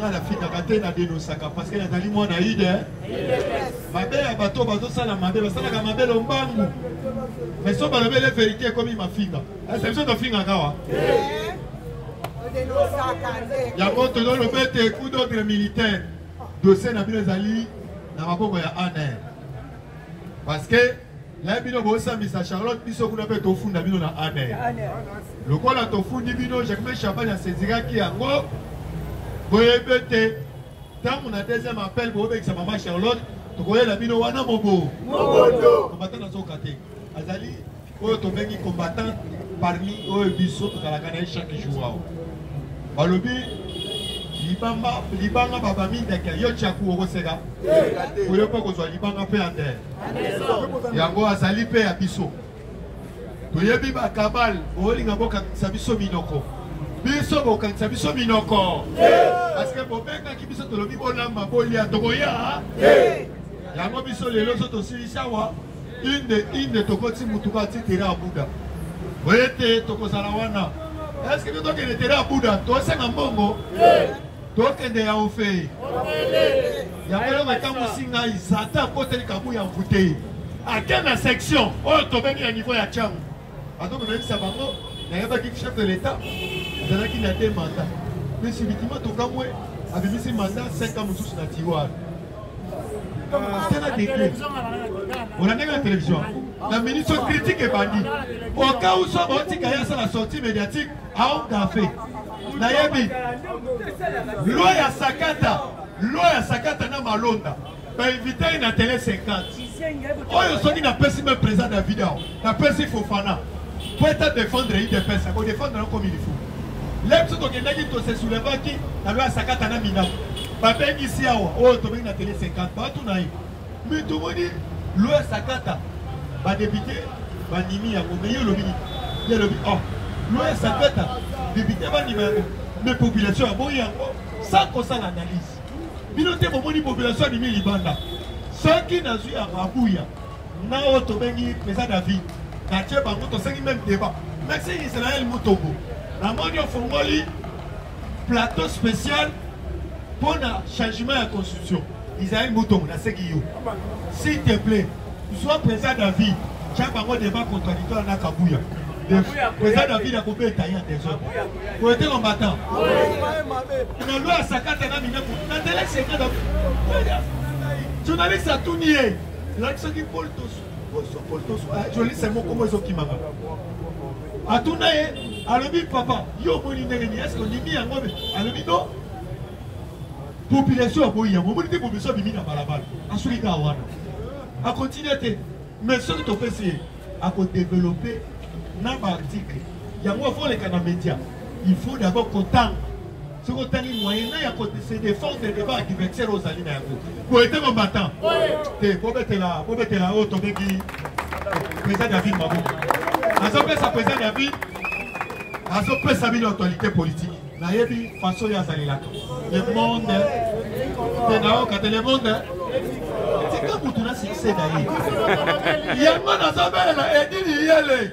nga nafingaka te na denosaka parce que nazali mwana ide mabe ya bato bazosala mabe basalaka mabe lombangu mais so balobele verité ekomi mafinga ese biso tofingaka wa yango tozoloba ete coup d'ordre militaire dossier na bino ezali na maboko ya anr parce que Naye bino bosambisa Charlotte biso kuna mpe tofunda bino na aner lokola tofundi bino jacquemain champagne aseziraki yango boyebe te ntango na deuxième appel bobekisa mama charlotte tokoyela bino wana mobo kombata nazoka te azali oyo tobengi combattant parmi oyo biso tozalaka na ye chaque jour awa balobi libanga babamindeke yo chaku okoseka oyo mpe okozwa libanga mpe andere yango azali mpe ya biso toyebi bakabale bolinga bokakisa biso minoko biso bokanisa biso minoko parceke bobengaki biso tolobi bolamba bolia tokoya yango biso lelo so tosilisi awa inde inde tokoti motuka ati tere ya buda boye te tokozala wana eske tokende tere ya buda tosenga mbongo tokende ya ofele yango yo batambwisi ngai zata akoteli kabu ya mvutei ake na section oyo tobengi na niveau ya cango azo koyebisa bango nayebaki chef de l'état azalaki na te manda mais subitima tokamwe abimisi manda 5 ans mosusu na tiwara tala degre olandeki na télévision na ministre critique ebandi okauso baotika ye asala sortie médiatique Hao Gafe, nayebi loi ya sakata, loi ya sakata na malonda bainvite ye na tele 50 oyo soki napesi me président na video napesi fofana po eta défendre idps akodéfendre yango komi lifu lep biso tokendaki tosesulevaki na loi ya sakata na minaku babengisi awa oyo tobengi na tele 50 bato na ye Mais tomoni loi sakata ba député ba nimi yango mais yo lobi yo lobi oh loi sakata député ba nima yango mais population ya boyi yango sans kosala analyse bino te bomoni population nimi libanda soki nazwi ya mabuya na oyo tobengi président david natie bango tosengi meme débat merci israel mutombo namoni ofongoli plateau spécial mpo na changement ya constitution israel mutombo naseki yo s'il te plaît zwa président david tya bango débat contradictoire na kabuya président david akobeta ye ya desordre oyo te combattant na loi ya sakata na mineko na tele secret journaliste atuni ye lakisaki pole tosu jolise moko mo ezokimaka atuna ye alobi papa yo omoni ndenge nini eske ondimi yango alobi no population aboyi yango omoni te population abimi na balabala asoki kaka wana akontinue te mais soki topesi ye akodevelope na baarticle yango afo oleka na média il faut d'abord kotanga soki otali moyen ya se défendre de devoir adversaire ozali na yango boye te combattant te bobetela bobetela oyo tobengi président david maboko azopesa président david azopesa bino actualité politique nayebi façon oyo azalelaka le monde te nayoka te le monde tika motu na succès na ye yango nazobelela edini yele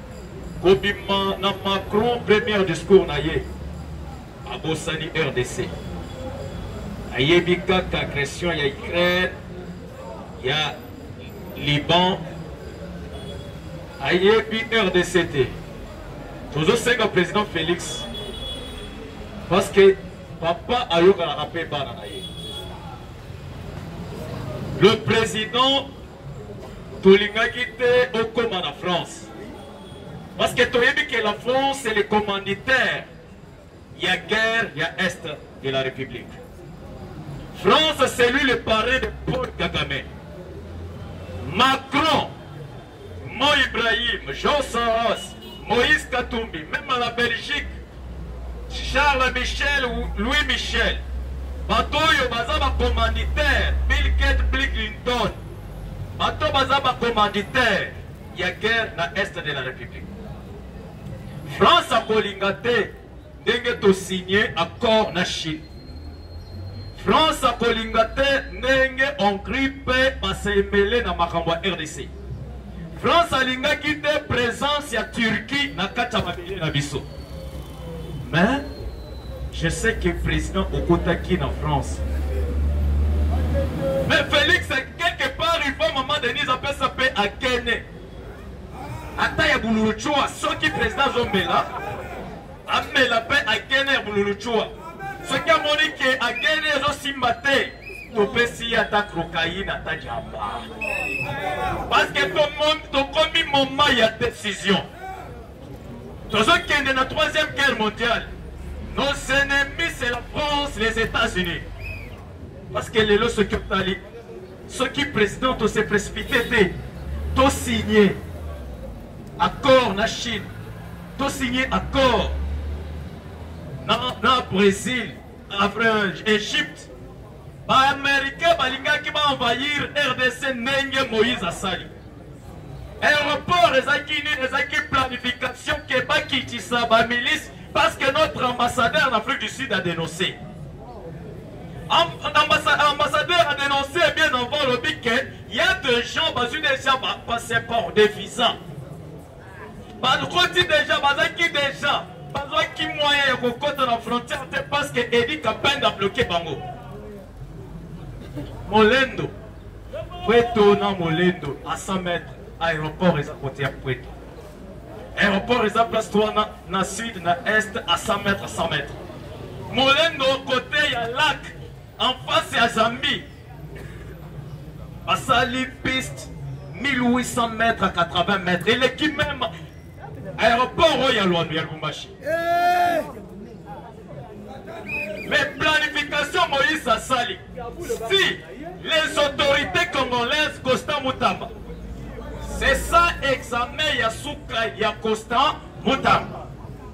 Kobima na Macron première discours na ye abosani RDC ayebi kaka agression ya Ukraine ya Liban ayebi RDC te tozosenga président Félix parce que papa ayokanaka mpe bana na ye le président tolingaki te okoma na france parce que toyebi ke la france est le commanditaire ya guerre ya est de la république france c'est lui le parrain de paul kagame macron mo ibrahim jean soros moïse katumbi même à la belgique Charles Michel ou Louis Michel bato oyo baza bacommanditaire Bill Gates Bill Clinton bato baza bacommanditaire ya guerre na est de la république France akolinga te ndenge tosigne accord na Chine France akolinga te ndenge Hongrie mpe basemele na makambo ya RDC. France alingaki te presence ya Turquie na kati ya mabele na biso. Mais je sais que président okotaki na France. Mais Félix quelque part il faut maman Denise apesa mpe akene. Ata ya buluru chua soki président azombela amela mpe akei na ya bululucua soki amoni ke akei na ezosimba te topesi ye ata krokaine ata jamba parceke tokomi moma ya décision tozokende na troisième guerre mondiale nos ennemis c'est la france les états-unis parce que lelo soki otali soki président tose précipité te tosigne accord na chine To signer accord na na Brésil, après Égypte. Ba Américains balingaki ba envahir RDC ndenge Moïse asali. Aéroport ezaki nini ezaki planification ke bakitisa ba milice parce que notre ambassadeur en Afrique du Sud a dénoncé. Am- ambassa- ambassadeur a dénoncé bien avant le week-end, il y a des gens basés des gens par passeport, des visas. bakoti deja bazalaki deja bazwaki moyen ya kokota na frontière te parce que edi kapende abloke bango molendo pweto na molendo à 100 mètres aéroport eza kote ya pweto aéroport eza place to wana na sud na est à 100 mètres 100 mètres molendo kote ya lac en face ya zambie basali piste 1800 mètres à 80 mètres eleki même aéroport oyo ya lwando ya lubumbashi eh! mais planification moïse asali si les autorités congolaises costa mutamba c'est ça examen ya suka ya costa mutamba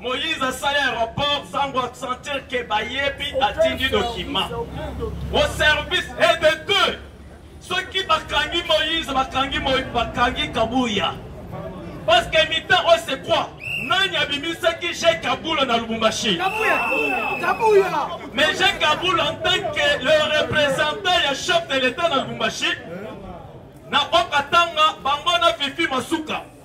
Moïse asali aéroport sango a sentir que bayebi atindi document au service et de deux soki bakangi Moïse bakangi Moïse bakangi Kabuya parce que mitan oyo c'est quoi nani abimisaki Jacques Kabula na Lubumbashi mais Jacques Kabula en tant que le représentant ya chef de l'état na Lubumbashi na Okatanga bango na Fifi Masuka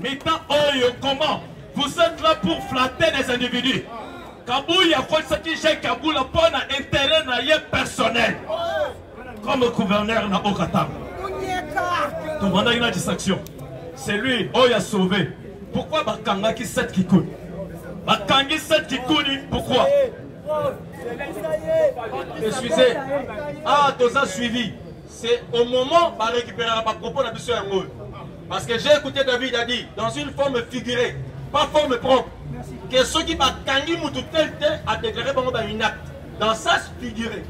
Mitan oyo comment vous êtes là pour flatter des individus Kaboul a qui j'ai Kaboul pour na intérêt na ye personnel comme gouverneur na Okatanga tomanda une distraction c'est lui oyo a sauvé pourquoi bakangaki 7 kikuni bakangi 7 kikuni pourquoi excusez ah toza suivi C'est au moment ba récupérera ba propos na biso yango oyo. Parce que j'ai écouté David a dit dans une forme figurée, pas forme propre, que ceux qui bakangi mutu tel tel a déclaré bango ba inapte dans sa figurée.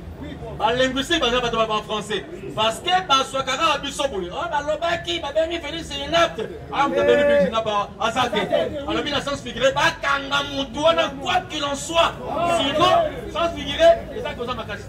balinguistique baza bato ba français parce que bazwaka kaka biso boye oyo balobaki babengi félix inapte amutu abengi félix inapte aza te alobi na sens figuré bakanga motu wana quoi qu'il en soit sinon sens figuré eza koza makasi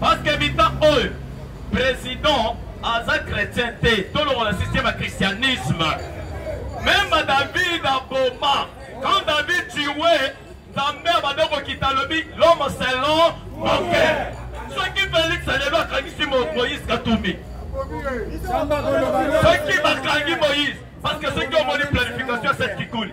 Parce que mitan oyo président aza chrétien te tolongola système ya christianisme meme david aboma quand david tue nzambe abanda kokita alobi l'homme selon moke soki félix alelo akangisi moïse katumbi soki bakangi moïse parce que soki omoni planification ya sete kikuli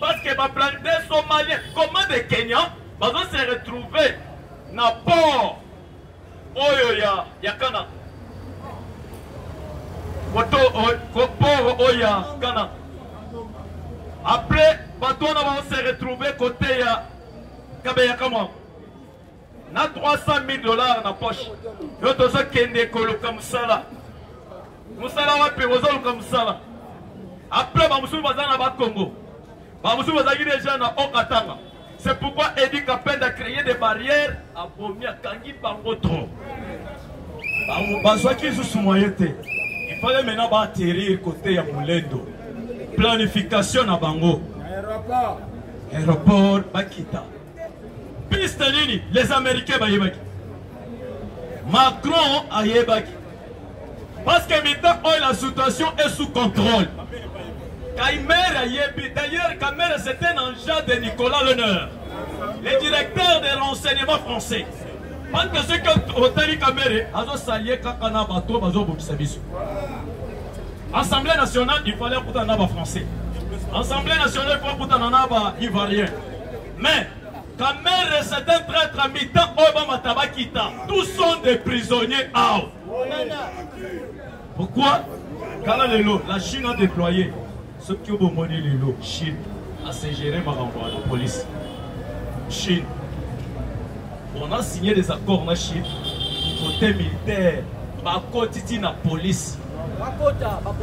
Parce que ba plan des Somaliens, comment des Kenyans bazo se retrouver na port oyo ya ya Kana. Moto ko port oyo ya Kana. Après bato wana bazo se retrouver côté ya Kabeya Kamwa. na 300 000 dollars na poche yo toza kende koluka mosala mosala wapi ozoluka mosala apres bamosusu baza na bakongo bamosusu bazalaki deja na okatanga c'est pourquoi edi kapenda créer des barrières abomi akangi bango trop bazwaki lisusu moye te ifale mena baaterir kote ya molendo planification na bango aéroport bakita piste nini les américains bayebaki macron ayebaki parce que mitan oyo la situation est sous contrôle Kaimere ayebi d'ailleurs Kamere c'était un enjeu de Nicolas Leneur le directeur des renseignements français parce que ce que otali Kamere azosalie kaka na bato oyo bazobundisa biso assemblée nationale il fallait akutana na bafrançais assemblée nationale il faut akutana na baivoirien Mais Kamerhe c'est un traître à mi-temps oyo bamata bakita. Tous sont des prisonniers awa. Pourquoi Kala lelo la Chine a déployé ceux qui ont bomoni lelo Chine à se gérer makambo ya la police. Chine On a signé des accords na Chine côté militaire bakoti ti na police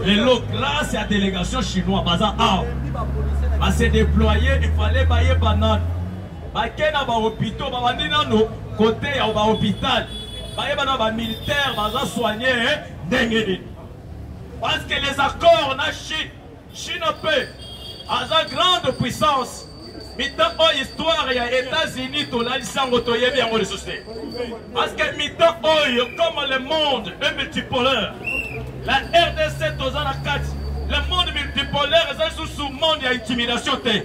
lelo grâce ya délégation chinois baza awa base déploye efale bayeba nano bake na bahôpitaux babandi nano kote ya bahôpital bayeba na bamilitaire baza soigne eh, ndenge nini parce que les accords na chine China pe aza grande puissance mitan oyo histoire ya états-unis tolalisi yango toyebi yango lisusu te parce que mitan oyo comme le monde est multipolaire la rdc toza na kati le monde multipolaire eza lisusu monde ya intimidation te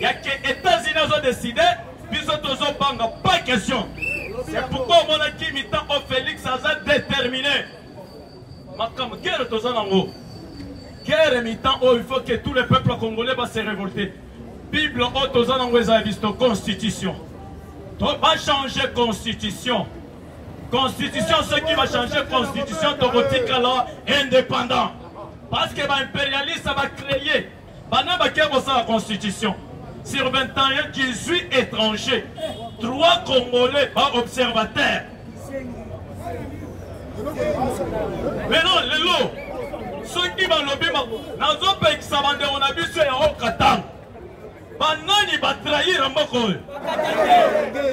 yake états-unis azo décide biso tozobanga pas question c'est pourquoi omonaki mitan oyo félix aza déterminé makambo guerre toza nango guerre mitan oyo il faut que tous les peuples congolais ba se révolter bible oyo toza nango eza ya biso constitution to bachange constitution constitution soki bachange constitution tokotikala indépendant parce que baimpérialiste bacreye Bana bakia kosala constitution sur 21 18 étrangers 3 congolais ba observateurs mais non lelo soki balobi nazopekisa bandeko na biso ya haut katanga banani batrahira mboka oyo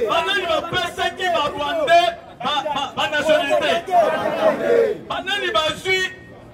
banani bapesaki barwandais banationalité banani bazwi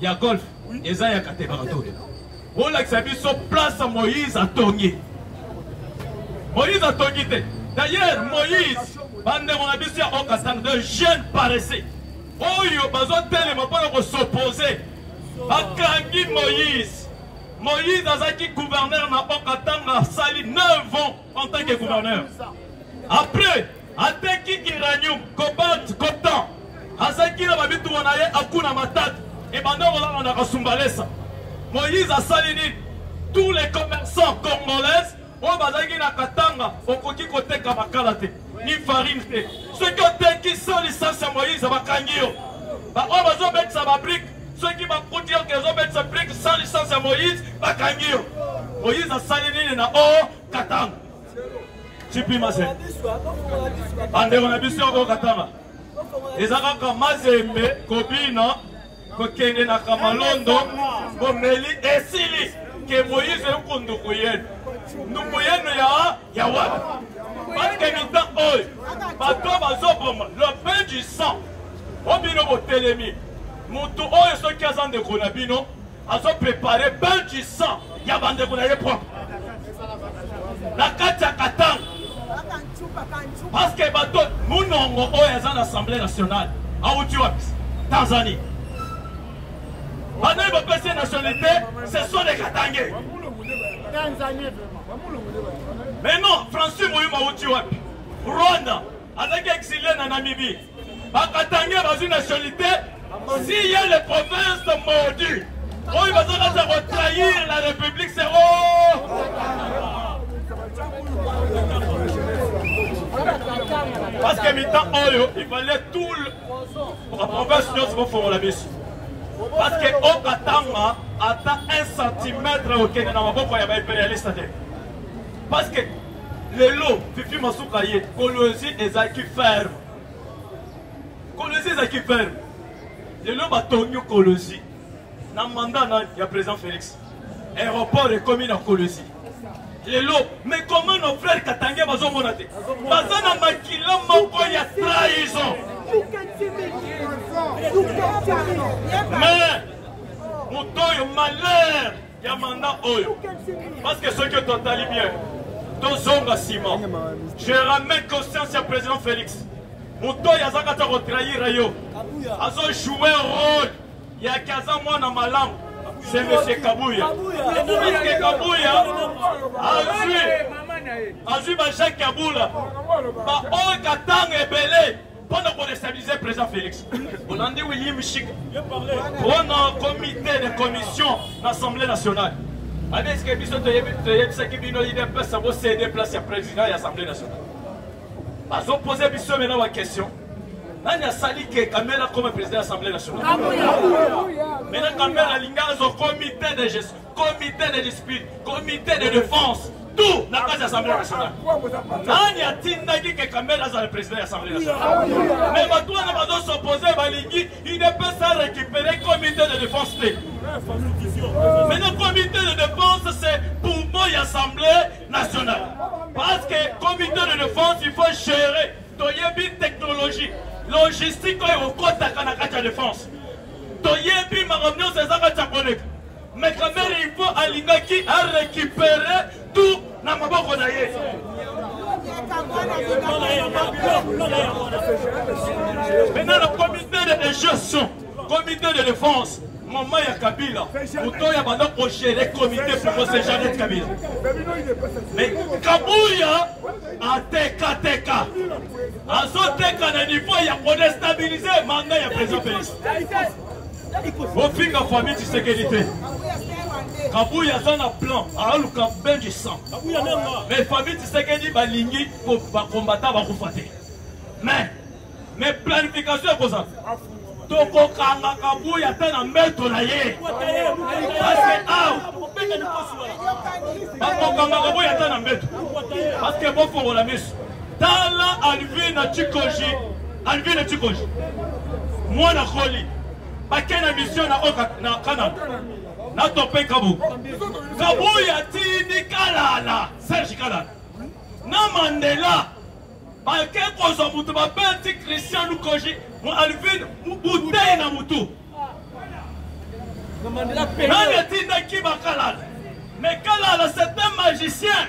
ya golf eza ya katebato bolakisa biso place moïse atongi moïse atongi te d'ailleurs moïse bandeko na biso ya okasang de jeune paresseux oyo bazotelema mpo na kosopose bakangi moïse moïse azalaki gouverneur na okatanga asali 9 ans en tant que gouverneur après ateki iranium cobalt coptan azalaki na babituma na ye akuna matata ebanda kolala na kasumbalesa moïse asali nini tous les commerçants congolais oyo bazalaki na katanga okoki koteka makala te ni farine te soki oteki sans licence ya moïse bakangi yo baoyo bazobetisa babrike soki bakuti yo ke ezobetisa brike sans licence ya moïse bakangi yo moïse asali nini na o katanga cipima se bandeko na biso ya o katanga eza kaka mazembe kobina kokende na kamalondo bomeli esili ke moïse yoko nduku yenu nduku yenu ya ya wapi parceke mitan oyo bato bazoboma le pain du sang o bino botelemi motu oyo soki aza ndeko na bino azoprepare pain du sang ya bandeko na ye propre na kati ya katanga parceke bato munongo oyo aza na assemblée nationale awuti wapi tanzanie banani bapesi nationalité ce sont les katangais mais non francis moyuma awuti wapi rwanda azalaki exile na namibie Bakatangais bazwi nationalité si ye les provinces maudit oyo baza kati ya kotrahir la république se o parce que mitan oyo il fallait tout la province nyonso bofongola miso parce que o katanga ata un centimètre okende na maboko ya baimperialiste te parce que lelo fifi masuka ye kolozi ezalaki ferme kolozi ezalaki ferme lelo batongi kolozi na manda na ya président félix aéroport ekomi na kolozi lelo mais comment nos frères katangais bazomona te baza na makila moko ya trahison mais moto oyo malheur ya manda oyo parce que soki totali bien tozonga nsima je ramène conscience ya président félix moto oyo aza kati ya kotrahira yo azojoue rôle yaki aza mwana malamu se monsieur kabuya parceke kabuya azwi azwi bajacques kabula baoyo katanga ebele mpo na kodestabilize président félix olandi willi mishika mpo na comité de commission na assemblée nationale adeske biso toyebisaki bino idps bosede place ya président ya assemblée nationale bazopose biso mena baquestion nani asali ke kamela akoma président ya assemblée nationale mena kamela alingi azo comité de gestion Comité de dispute, comité de défense, tout na kati ya assemblée nationale nani atindaki ke kambele azala président ya assemblée nationale mais bato wana bazosopose balingi idps arécupere comité de défense te maintenant comité de défense c'est poumon ya assemblée nationale parce que comité de défense il faut gérer toyebi technologie logistique oyo okotaka na kati ya défense toyebi makambo nyonso eza kati ya koleka Mais Kamere il faut alingaki a récupérer tout na maboko na ye. Maintenant le comité de gestion, comité de défense, maman ya kabila moto ya banda kogere comité pour se janet kabila mais kabuya atekateka azoteka na niveau ya kodestabilise manda ya président felix bofinga famille tshisekedi te kabuya aza na plan aluka bain du sang mais famille tshisekedi balingi bakombata bakufa te mais mais planification ekozala tokokanga kabuya ata na mbeto na ye pase awa bakokanga kabuya ata na mbeto parce que bofongola miso tala alvina chikoji alvina chikoji mwana koli bake na mission na oka na kanada na tope kabu kabuya tindi kalala serge kalala na mandela bake kozwa moto babeti christian lukoji mo alvine butei na motu nani atindaki bakalala mais kalala c'est un magicien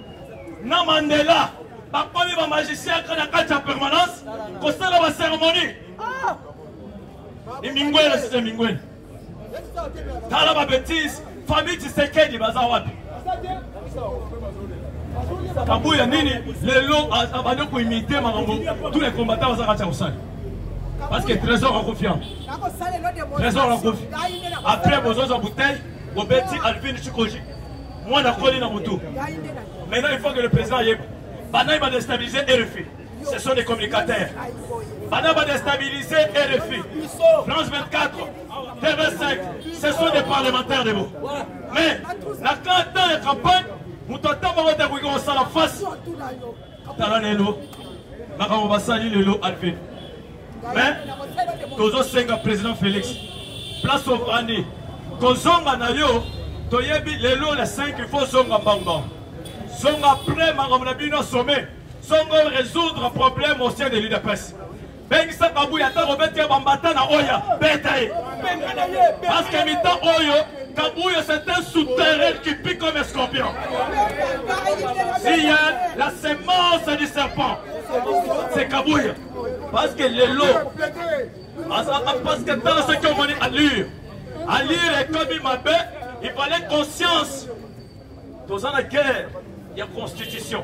na mandela bakomi bamagicien kaka na kati ya permanence kosala baceremonie ah! ni mingwele na site ya mingwele tala babetise famille tisekedi baza wapi kabuya nini lelo abandi koimite makambo tous les combattants baza kati ya kosala parce que trésor akofi yango trésor akofi après bozozwa bouteille bobeti alvine chikoji mwana akoli na motu maintenant il faut que le président ayeba banayi badestabilise rfi ce sont des communicateurs bana badestabilise rfi france 24 tv5 ce sont des parlementaires de bo mais na kata ya campagne moto ata moko te akoki kosala face tala lelo makambo basali lelo alvin mais tozosenga président félix place ofandi kozonga na yo toyebi lelo na 5 il faut zonga mbangbango zonga après makambo na bino sommet zongo résoudre problème au sein de l'udps bengisa kabuya ata kobeti ye bambata na oya beta ye parceke mitan oyo kabuya c'est un souterrain qui pique comme un scorpion siya la semence du serpent c'est kabuya parce que lelo parce que tala soki omoni allure allure ekomi mabe il fallait conscience toza na guerre ya constitution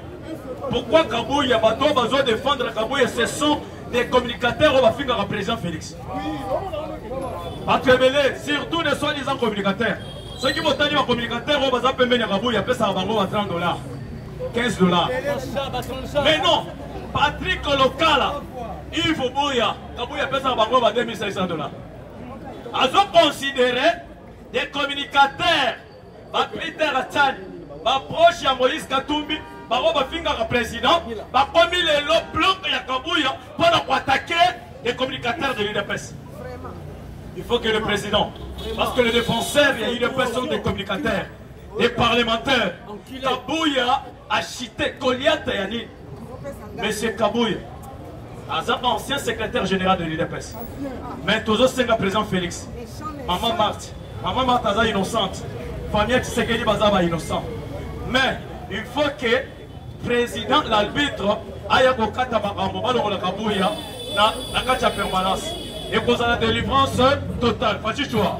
pourquoi kabuya bato oyo bazo défendre kabuya ce sont des communicateurs oyo bafingaka président félix bato ebele surtout ne soit disant communicateur soki botali bacommunicateur oyo baza pembeni ya kabuya apesaka bango ba 30 dollars 15 dollars mais non patrick lokala ivo boya kabuya apesaka bango ba 2500 dollars azo considere des communicateurs ba Peter Achani ba proche ya Moïse Katumbi bango bafingaka président bakomi lelo bloc ya Kabuya mpo na koatake les communicateurs de l'UDPS il faut que le président parce que les défenseurs ya UDPS sont des communicateurs des parlementaires Kabuya Achite Goliath ya nini? Monsieur Kabuya aza ancien secrétaire général de l'UDPS. Mais tozo senga président Félix. Maman Marthe, maman Marthe aza innocente. Famille Tshisekedi baza ba innocent. Mais il faut que président l'arbitre aya kokata makambo balongola Kabuya na na kati ya permanence. Ekozala délivrance totale. Fachi Chua.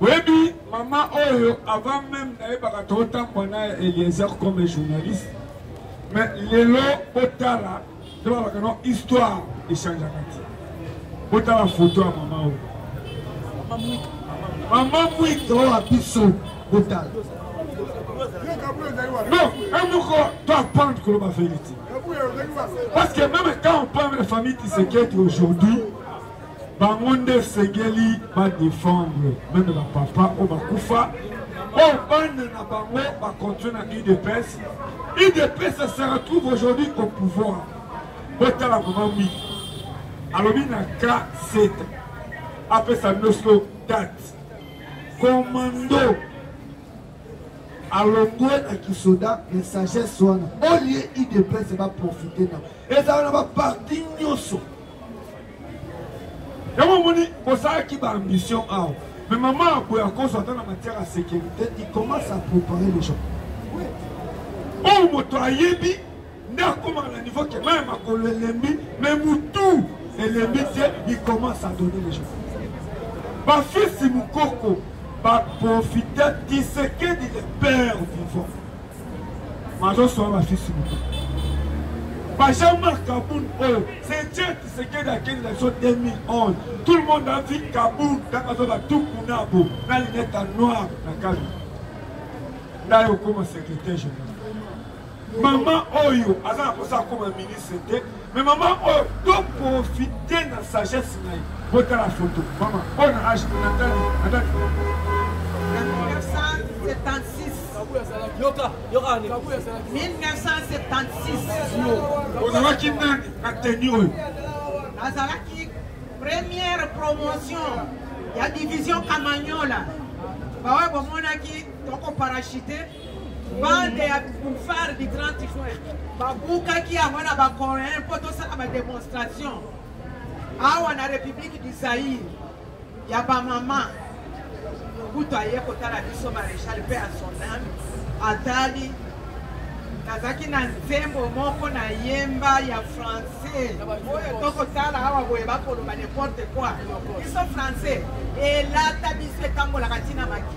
Oyebi mama oyo avant meme nayebaka totambwa na Eliezer comme journaliste mais lelo botala nde babaka no histoire echangeaka te botala foto ya mama oyo mama mwinda oyo ya biso botala Non, un moko doit apprendre que la vérité. Parce que même quand on parle de la famille qui s'inquiète aujourd'hui, bango nde esengeli badefendre meme bapapa oyo bakufa oyo oh, bana na bango bakontinue na udps udps se retrouve aujourd'hui au pouvoir botala mama wi alobi na k7 apesa noso date komando alongwe na kisoda na sagesse wana olie udps baprofite na ezala na baparti nyonso yango omoni bozalaki ba ambition awa mais mama aboya kozwa ata na matière ya sécurité il commence à préparer les gens oyo moto ayebi nde akomaka na niveau ke mai makolo elembi mais mutu elembi te il commence à donner les gens bafisi mokoko baprofita tisekedi le père vivant mazosoa basisi moto ba Jean-Marc Kaboun oyo c'est Dieu qui se queda akende na biso 2011 tout le monde a vu Kaboun kaka azoba tuku na bo na linete ya noir na kami ngai okoma secrétaire général mama oyo aza na mposa akoma ministre te Mais maman oyo oh, to profiter na sagesse na ye botala photo mama oyo na age natali natali 1976 ozalaki nani na teni oyo nazalaki première promotion ya division kamanyola baoyo bomonaki toko parachute bande ya boulevard du 30 juin babukaki yango na bacoréen mpo tosala bademonstration awa na république du zaïre ya bamama mobutu aye kotala biso maréchal mpe ya son ame atali nazalaki na nzembo moko na yemba ya français oyo tokotala awa boye bakoloba n'importe quoi biso français elata biso etambolaka ntina maki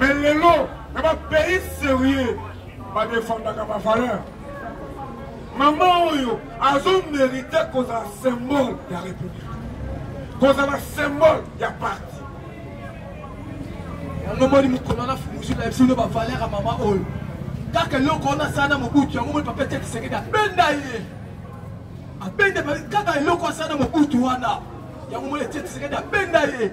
Mais lelo, na ba pays sérieux, ba défendaka ba valeur. Maman oyo azo mérite kozala symbole ya république. Kozala symbole ya parti. Yango moni mokolo na fumusu na biso ba valeur ya mama oyo. Kaka eloko wana asala na mobutu yango moni papa Etienne Tshisekedi abenda ye. Abenda kaka eloko asala na mobutu wana. Yango moni Etienne Tshisekedi abenda ye.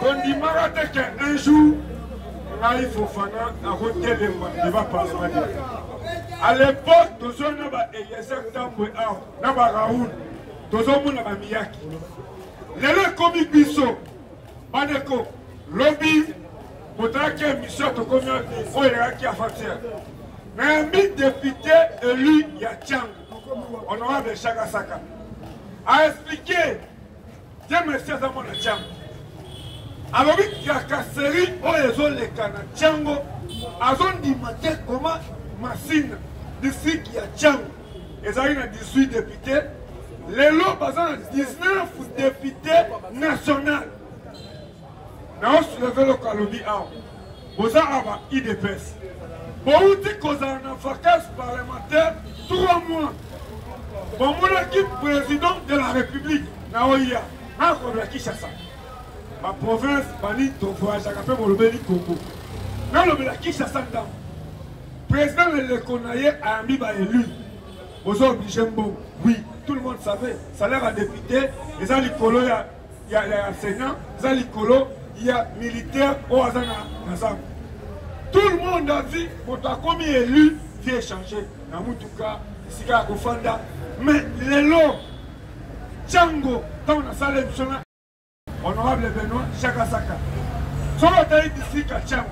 tondimaka te ke un jour ngai fofana nakotelema deba parlementaire à l'époque tozwa na ba eliezer tambwe awa na ba raoul tozomona bamiyaki lelo ekomi biso bandeko lobi botalaki émission tokomi wapi oyo elekaki ya fatière nayambi député élu ya tiango honorable shaka saka a expliquer Dieu merci aza mwana Django. alobi kakaseri oyo ezoleka na ntango azondima te koma masina distrike ya ntango ezali na 18 depute lelo baza na 19 depute national nao souleve eloko alobi awa boza awa ba idps bouti kozala na vacance parlementaire 3 mois bomonaki président de la république na oya nakolobela kinshasa baprovince bani tovoyageaka mpe bolobeli kongo nalobela kinshasa ntango président na eleko na ye ayambi baélu boza oblige mbongo oui tout le monde savait salaire ya député eza likolo ya ya ya enseignant za likolo ya militaire oyo aza na na zamba tout le monde a vu moto akomi élu vie échange na motuka esika ya kofanda mais lelo ntango ntango nasala émission na honorable benoit shakasaka soki otali district ya ntango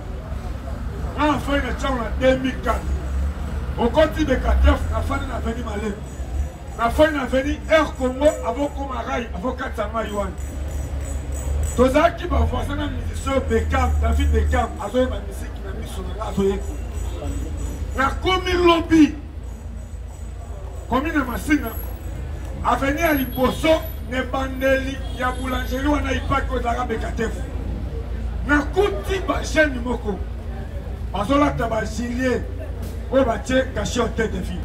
nga nafandi na ntango na 2004 okoti bekatref nafandi na veni malema Na fin na veni Air Congo avant koma rail avant katsa mai wana. Tozalaki ba voisin na musicien Beckham, David Beckham azoyeba miziki na miso na nga azoyekola. Nakomi lobi komi na Masina aveni ya liboso na ebandeli ya boulangerie wana ipaki ozalaka bekatefu nakuti bajeni moko bazolata bagilie oyo batie kashi hotel de ville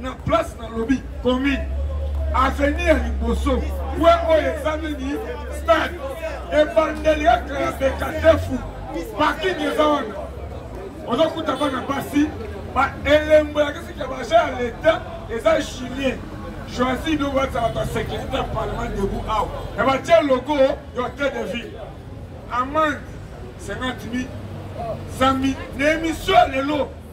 na place na lobi commune avenue ya liboso pwe oyo eza nini stade ebandeli kaka ya bekatefu parking eza wana ozokuta bana basi elembo ya kisiki ya baja ya leta eza julien choisi donc baza bato ya sécurité ya parlement debout awa na batie logo ya hotel de ville amande 50 000 sami na émission ya lelo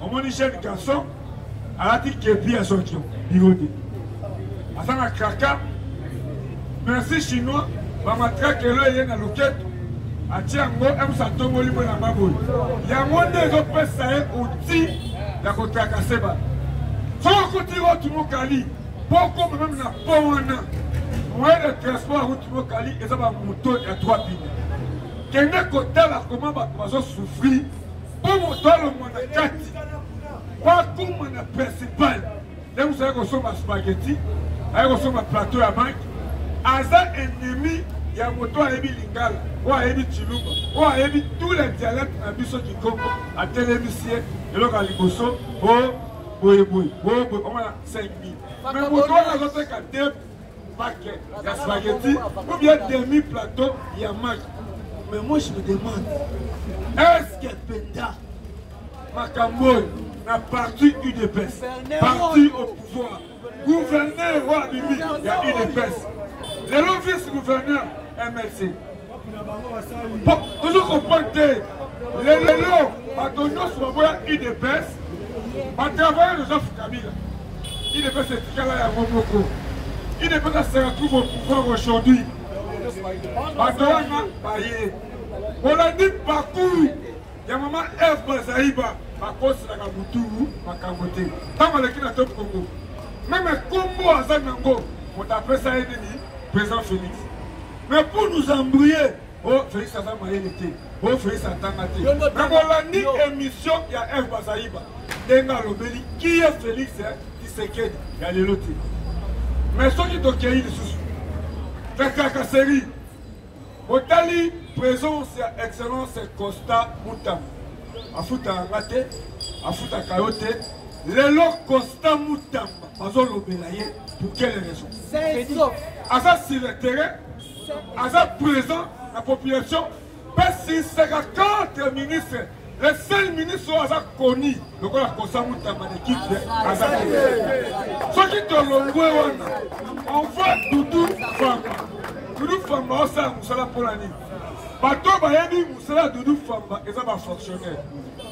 omoni jeune garçon alati kepi ya sokio biro te aza na kaka merci chinois bamatrake elo eye na loketo atie yango emusa atongoli mpo na baboye yango nde ezopesa ye outi ya kotraka seba soki okuti route mokali mpo okoma meme na po wana moyen de transport ya route mokali eza bamoto ya 3 pine kende kotala koma bato bazosouffrir bomotolongwa na kati bakoma na principal nde mosu aye kosomba spageti aye kosomba plateau ya banki aza ennemi ya moto ayebi lingala oyo ayebi cilumba oyo ayebi tout le dialecte na biso kikongo atelemisi ye eloko ya liboso o boyeboye boyeboye omona 5 mille me moto wana azoteka depo paquet ya spaghetti ou bien demi plateau ya maki mais moi je me demande est-ce que penda makambo oyo na parti udps parti au pouvoir gouverneur oyo abimi ya udps lelo vice gouverneur mlc tozo comprendre te lelelo bato nyonso baboya udps batravailleur oza kabila udps etikala yango moko udps asala tout mon pouvoir aujourd'hui bato wana baye bolandi parcours ya mama eve bazaiba bakoselaka butu makambo te ntango aleki na top congo meme kombo aza nango moto apesa ye nini président félix Mais pour nous embrouiller, oh Félix aza mayele te, oh Félix atanga te. Na bolandi émission ya F Bazaiba, ndenge alobeli qui est Félix hein, Tshisekedi ya lelo te. Mais soki tokei lisusu na kaka serie, botali présence ya excellence Costa Mutamba afutaka nga te, afutaka yo te, lelo Costa Mutamba bazolobela ye pour quelle raison aza sur le terrain aza présent na population mpe sur 54 ministre le seul ministre oyo aza koni lokola kosangu ntamba na ekipe aza soki tolongwe wana on voit dudu famba dudu famba osala mosala mpo na nini bato bayebi mosala ya dudu famba eza bafonctionnaire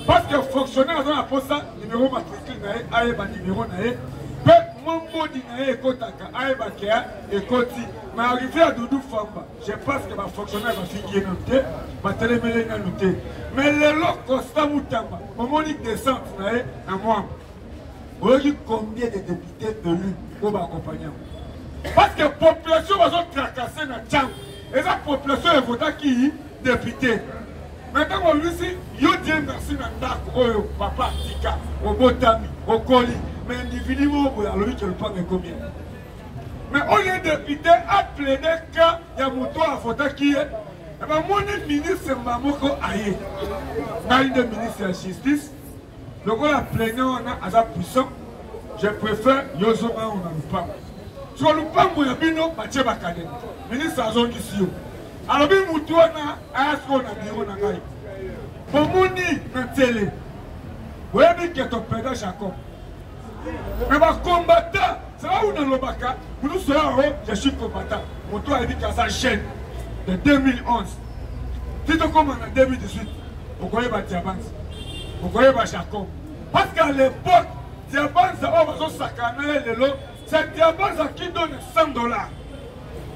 parce que fonctionnaire aza na mposa Numero matricule na ye ayeba numero na ye mpe mwa mbodi na ye ekotaka ayeba ke ekoti ma arrive ya dudu famba je pense ke bafonctionnaire bafingi ye nanu te batelemeli ye nanu te mais lelo constant mutamba omoni descente na ye na mwamba oyoki combien de député élu oyo baakompagne yango parce que population bazotracase na ntango eza population evotaki Depute. Mais ntango olusi yo die merci na ndako oyo papa atika obotami okoli mais individu moko boye alobi ke lopango ekomi ye mais oyo depute aplaide ka ya moto oyo avotaki ye bamoni ministre mba moko aye ngai nde ministre ya justice lokola plaignant wana aza puissant je préfère yozonga ngo na lupango soko lupango ya bino batie bakadena ministre azongisi yo alobi mutu wana aya sikoyo na biro na ngai bomoni na ntele boyebi ke topeda jacob me bakombata sala oyo nalobaka mosusu yao je suis kombata moto ayebi ke aza jeune de 2011 ti tokóma na 2018 okoyeba diabanza okoyeba jacob parce qu'à l'époque diabanza oyo bazosakana na ye lelo c'est diabanza qui donne 100 dollars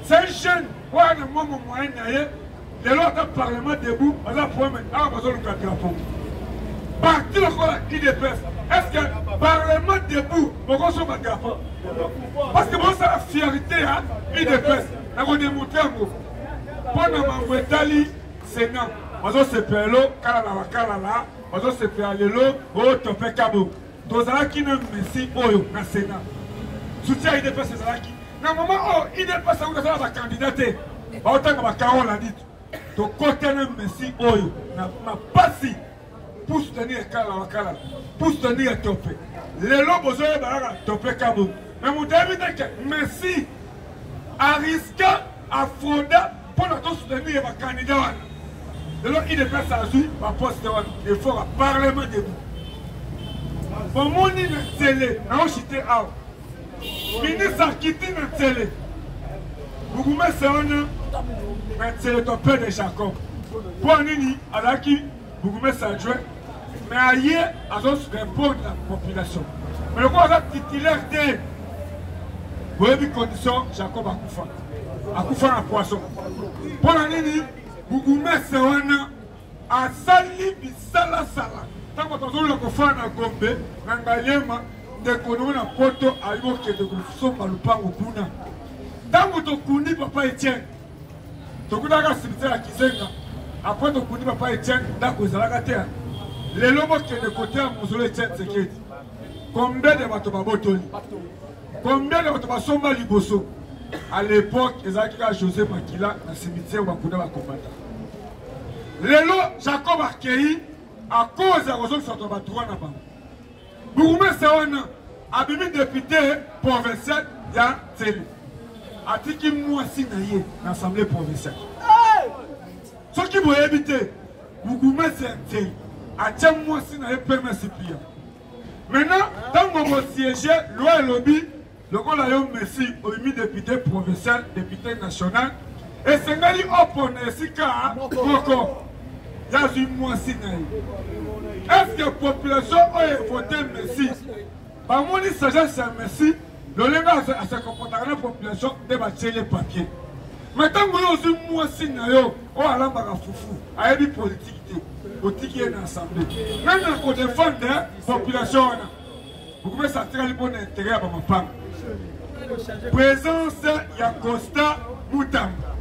C'est un jeune oyo ana mwa momoyen na ye lelo ata parlement debout baza problème awa bazoluka drapeau parti lokola idps est ce que parlement debout bokosomba drapeau parce que bosala fierté ya idps na kodemontre yango mpo na mambo etali senat bazosepela lelo kalala bakalala bazosepela lelo oyo tope kabo tozalaki na messi oyo na sena soutien ya idps ezalaki na moment oyo idps akuti azala bakandidat te baotanga bakarol adito tokota na messi oyo na mpasi pour soutenir ekala wakala pour soutenir tope lelo bozoyeba kaka tope kabu mais moto ayebi te ke messi ariska a frauda mpo na to soutenir ya bakandida wana lelo idps azwi baposte wana efo ba parlement debu bomoni na nzele naoshite awa ministre akiti na nzele bugumese wana na nzele to pede jacob mpo nini azalaki bourgmestre adjoint mais aye azorépondre na population mais lokola aza titulaire te boyebi condition jacob akufa akufa na poisson mpo na nini bourgmestre wana asali bisalasala ntango bato bazolola kofana na gombe na ngaliema ndeko nongo na poto ayi kokende kosomba lopango kuna ntango tokundi papa etienne tokutaka cimetière ya kizenga apres tokundi papa etienne ndako ezalaka te lelo bokende kote ya mozolo etienne sekedi combien de bato babotoli combien de bato basomba liboso à l'époque ezalaki kaka josé makila na cimetière bakunda bakomanda lelo jacob akei akoza kozongisa bato ya bato wana bango Bourgmestre wana abimi depute provincial ya Tseli. Atiki mwasi na ye na assemblée provinciale. Soki boyebi te, bourgmestre ya Tseli atya mwasi na ye pemesi pia. Maintenant, ntango bosiege loi elobi lokola yo messi oimi depute provincial depute national esengeli opona esika moko yazwi mwasi na ye eske population oyo evote messi bamoni sagesse ya messi lolenge asekopotaka na population nde batie ye papier me ntango yo ozwi mwasi na yo oyo alambaka fufu ayebi politike te otiki ye na assemble nani akodefendre population wana bokomesa atikali mpo na intere ya bamapanga présence ya costa mutamba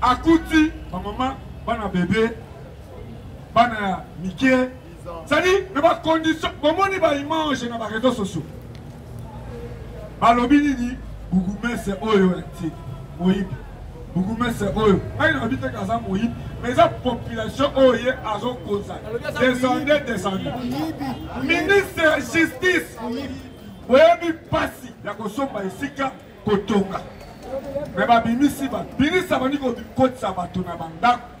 akuti bamama bana bebe bana ya mike zali na bacondition bomoni baimage na bareseau sociaux balobi nini bugumese oyo ya ntina moyibi bourgmestre oyo ngai nalobi te kaza moyibi mais eza population oyo ye azokonza descende descende ministre ya justice boyebi mpasi ya kosomba esika kotonga me babimisi bato ministre abandi kotisa bato na bandako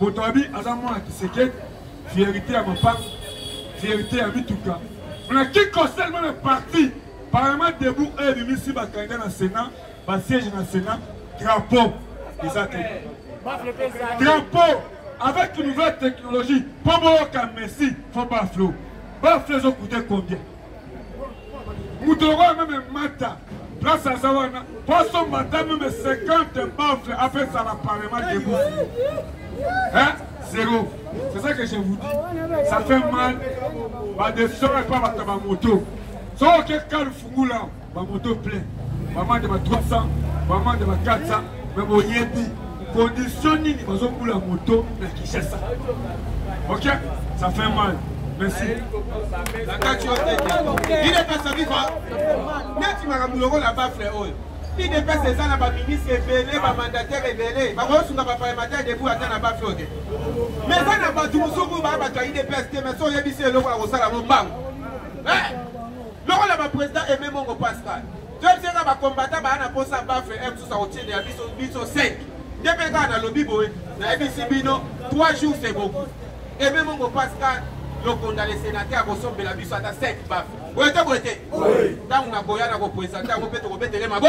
moto abi aza mwana kisekedi fierite ya mapango fierite ya mituka na kikosel meme parti parlement debout oyo ebimisi bakandida na sénat basiège na sénat drapeau eza te drapeau avec nouvelle technologie mpo boyoka messi fo baflo baflo ezokute combien moto lokola meme mata place aza wana po asomba ata meme 50 bafle apesa na parlement debout hein zéro c'est ça que je vous dis ça fait mal badesora epa bato ya bamoto soki oke kale fungula ba moto plein ba mande ba 300 ba mande ba 400 mais boyebi condition nini bazokula moto na kinshasa ok ça fait mal merci nakati yo te idepesa viva neti makambo lokola bafle oyo idepesa eza na baministre ebele bamandatere ebele bakoyosunga baparlementaire debu ata na bafle oyo te mais eza na bato mosuku baa bato ya idepesa te mais so oyebisi eloko ya kosala mo mbango eh! Lokola ba president Aime Mongo Pascal, toyebi te kaka ba combattant ba na posa bafre M susa kotiende ya biso biso 5. Nde mpe kaka nalobi boye, nayebisi bino 3 jours c'est beaucoup. Aime Mongo Pascal lokonda le sénateur akosombela biso ata 5 bafre. Boye te boye te. Ntango nakoya na kopresente yango mpe tokobetele mabo.